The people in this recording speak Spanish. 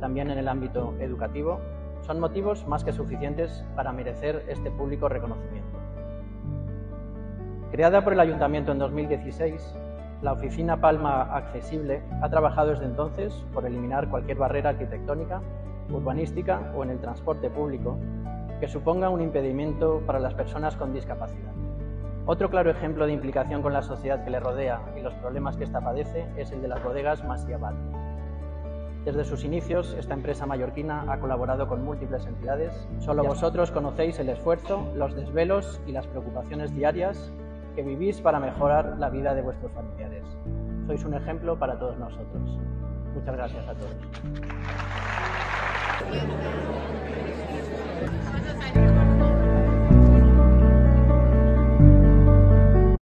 también en el ámbito educativo, son motivos más que suficientes para merecer este público reconocimiento. Creada por el Ayuntamiento en 2016, la Oficina Palma Accesible ha trabajado desde entonces por eliminar cualquier barrera arquitectónica, urbanística o en el transporte público que suponga un impedimento para las personas con discapacidad. Otro claro ejemplo de implicación con la sociedad que le rodea y los problemas que ésta padece es el de las bodegas Masiabal. Desde sus inicios, esta empresa mallorquina ha colaborado con múltiples entidades. Solo vosotros conocéis el esfuerzo, los desvelos y las preocupaciones diarias que vivís para mejorar la vida de vuestros familiares. Sois un ejemplo para todos nosotros. Muchas gracias a todos.